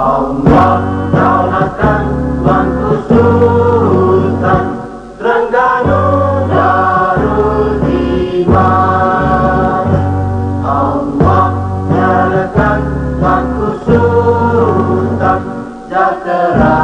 Allah daulatkan bangku sultan Terengganu Darul Iman Allah nyalakan bangku sultan Jatera